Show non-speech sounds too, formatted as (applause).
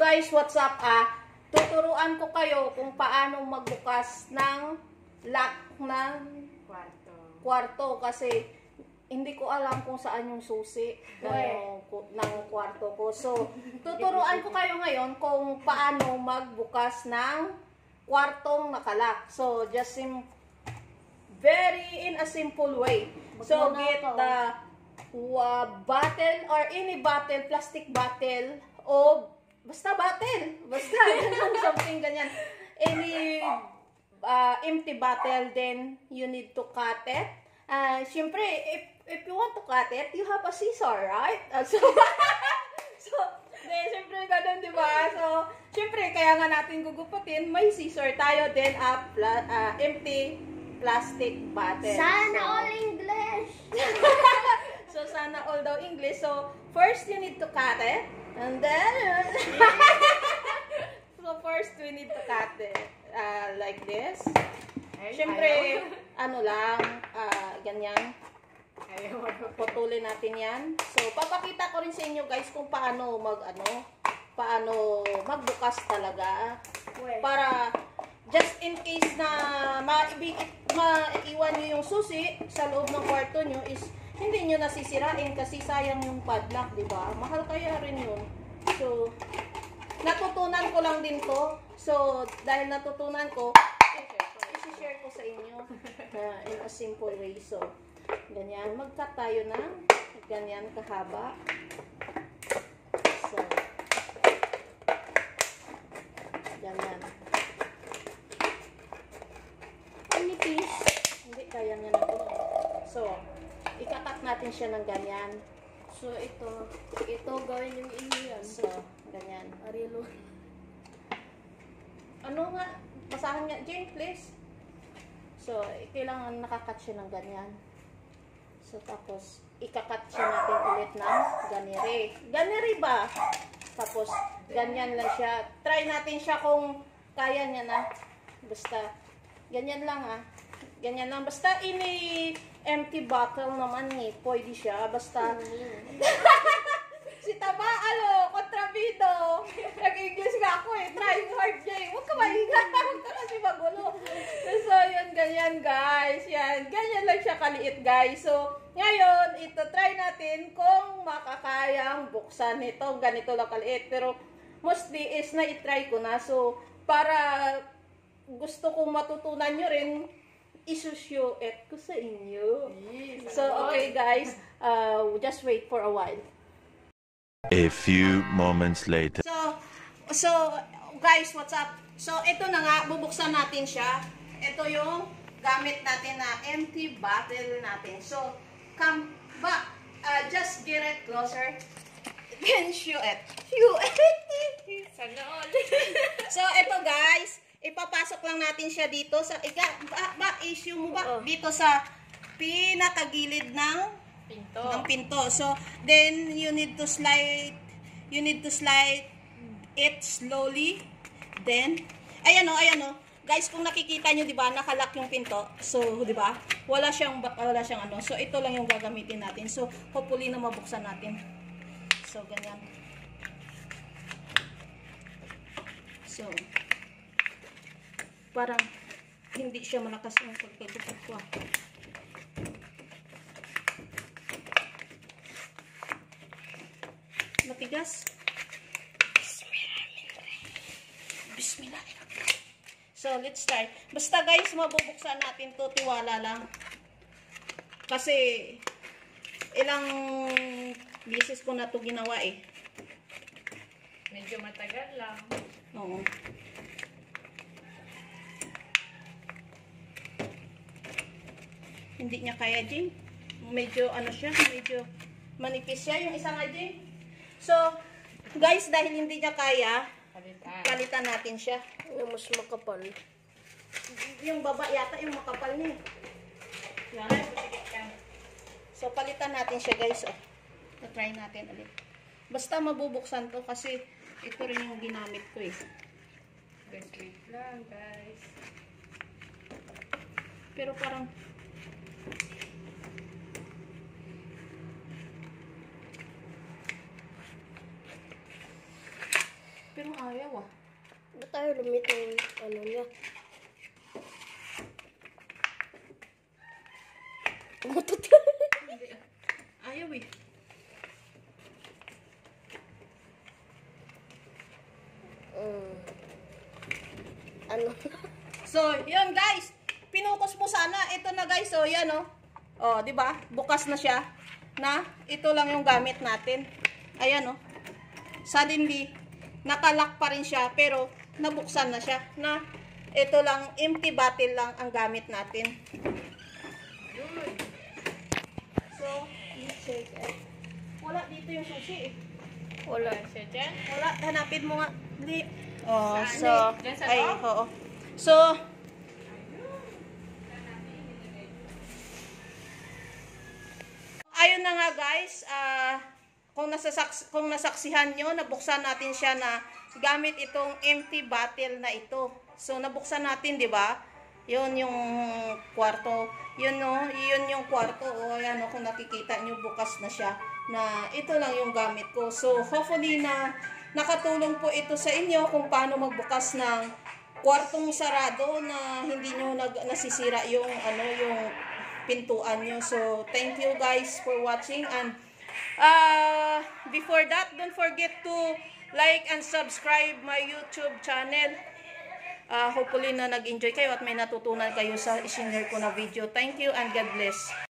guys, what's up ah? Tuturuan ko kayo kung paano magbukas ng lock ng Kwarto. kwarto kasi hindi ko alam kung saan yung susi ng, ng kwarto ko. So, tuturuan ko kayo ngayon kung paano magbukas ng kwartong nakalak. So, just sim very in a simple way. So, get the uh, bottle or any bottle, plastic bottle o basta bottle. Basta (laughs) something ganyan. Any uh, empty bottle, then you need to cut it. Uh, Siyempre, if, if you want to cut it, you have a scissor, right? Uh, so, (laughs) so, then, siyempre, ganun, di ba? So, siyempre, kaya nga natin gugupitin, may scissor tayo, then a pla- uh, empty plastic bottle. Sana So, all English! (laughs) So, sana all daw English. So, first you need to cut it. And then, (laughs) so first we need to cut it uh, like this. Ay, Siyempre, ayaw. ano lang, ah, ganyan. Ayaw. Putulin natin yan. So, papakita ko rin sa inyo guys kung paano mag, ano, paano magbukas talaga. Para, just in case na maiwan nyo yung susi sa loob ng kwarto nyo is hindi nyo nasisirain kasi sayang yung padlock, di ba? Mahal kaya rin yun. So, natutunan ko lang din to. So, dahil natutunan ko, isi-share ko sa inyo uh, (laughs) in a simple way. So, ganyan. Mag-cut tayo ng ganyan kahaba. So, ganyan. Nipis. Hindi, kaya niya na to. So, ikakat natin siya ng ganyan. So, ito. Ito, gawin yung iniyan. So, ganyan. Arilo. Ano nga? Basahan nga, Jane, please. So, kailangan nakakat siya ng ganyan. So, tapos, ikakat siya natin ulit ng ganire. Ganire ba? Tapos, ganyan lang siya. Try natin siya kung kaya niya na. Basta, ganyan lang ah. Ganyan lang. Basta, ini empty bottle naman eh. Pwede siya. Basta, (laughs) si Taba, alo, kontrabido. Nag-English nga ako eh. Trying hard, Jay. Huwag ka mahiga. (laughs) Huwag ka kasi magulo. So, yun, ganyan, guys. Yan. Ganyan lang siya kaliit, guys. So, ngayon, ito, try natin kung makakayang buksan ito. Ganito lang kaliit. Pero, mostly is na itry ko na. So, para gusto kong matutunan nyo rin, isusyo it ko sa inyo. So, okay, guys. Uh, just wait for a while. A few moments later. So, so guys, what's up? So, ito na nga, bubuksan natin siya. Ito yung gamit natin na empty bottle natin. So, come back. Uh, just get it closer. Then, show it. Show it. (laughs) Sana (laughs) all. so, ito guys, ipapasok lang natin siya dito sa, ika, ba, ba, issue mo ba? Dito sa pinakagilid ng Pinto. ng pinto. So, then you need to slide you need to slide it slowly. Then, ayan o, ayan o. Guys, kung nakikita nyo, di ba, nakalock yung pinto. So, di ba, wala siyang, wala siyang ano. So, ito lang yung gagamitin natin. So, hopefully na mabuksan natin. So, ganyan. So, parang hindi siya malakas ko. ah. Matigas. Bismillah. So, let's start. Basta guys, mabubuksan natin to tiwala lang. Kasi, ilang beses ko na to ginawa eh. Medyo matagal lang. Oo. Hindi niya kaya, Jing. Medyo, ano siya, medyo manipis siya. Yung isa nga, Jing. So, guys, dahil hindi niya kaya, Palitan. palitan natin siya. Yung mas makapal. Yung baba yata, yung makapal niya. Yan. So, palitan natin siya, guys. Oh. try natin ulit. Basta mabubuksan to kasi ito rin yung ginamit ko eh. Guys, wait lang, guys. Pero parang Pero ayaw ah. Ba't tayo lumit yung ano niya? Umutot ka. Ah. Ayaw eh. Mm. Ano? So, yun guys. Pinukus mo sana. Ito na guys. Oh, yan oh. Oh, di ba? Bukas na siya. Na, ito lang yung gamit natin. Ayan oh. Suddenly, nakalock pa rin siya. Pero, nabuksan na siya. Na, ito lang, empty bottle lang ang gamit natin. So, check. Eh, wala dito yung sushi eh. Wala. Wala siya dyan. Wala, hanapin mo nga. Hindi. Oh, Saan? so, ay, oo. So, ayun na nga guys, ah, kung, nasasaks kung nasaksihan nyo, nabuksan natin siya na gamit itong empty bottle na ito. So, nabuksan natin, di ba? Yun yung kwarto. Yun no, yun yung kwarto. O, ayan o, kung nakikita nyo, bukas na siya. Na ito lang yung gamit ko. So, hopefully na nakatulong po ito sa inyo kung paano magbukas ng kwartong sarado na hindi nyo nag, nasisira yung ano yung pintuan nyo. So, thank you guys for watching and uh, before that, don't forget to like and subscribe my YouTube channel. Uh, hopefully na nag-enjoy kayo at may natutunan kayo sa isinare ko na video. Thank you and God bless.